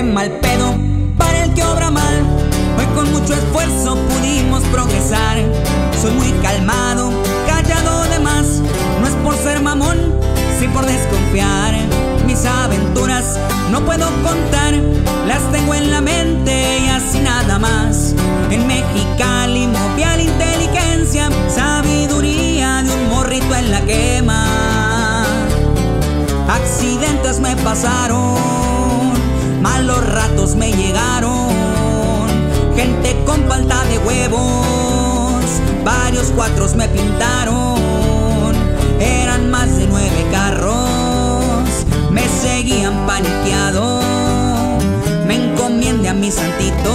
mal pedo para el que obra mal. Hoy con mucho esfuerzo pudimos progresar. Soy muy calmado, callado de más. No es por ser mamón, sí por desconfiar. Mis aventuras no puedo contar, las tengo en la mente y así nada más. En Mexicali moví inteligencia, sabiduría de un morrito en la quema. Accidentes me pasaron, malos ratos me llegaron, gente con falta de huevos, varios cuatros me pintaron, eran más de nueve carros, me seguían paniqueado, me encomiende a mis santitos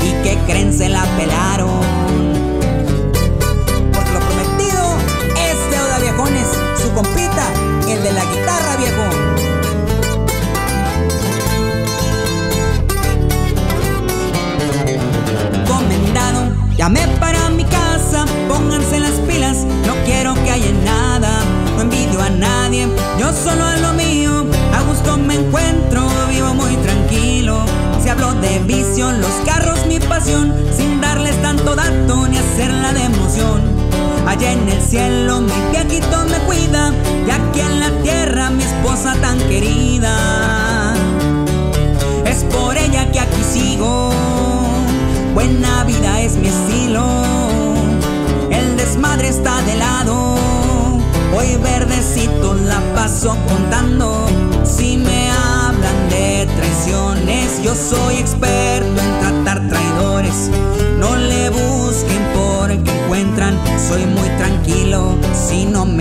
y que creen se la pelaron. Para mi casa, pónganse las pilas, no quiero que haya nada, no envidio a nadie, yo solo a lo mío, a gusto me encuentro, vivo muy tranquilo. Se habló de vicio, los carros mi pasión, sin darles tanto dato ni hacerla de emoción. Allá en el cielo mi viejito es mi estilo. El desmadre está de lado, hoy verdecito la paso contando. Si me hablan de traiciones, yo soy experto en tratar traidores. No le busquen porque encuentran, soy muy tranquilo si no me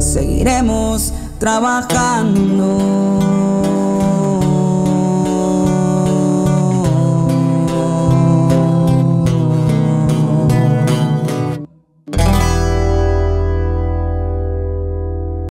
Seguiremos trabajando.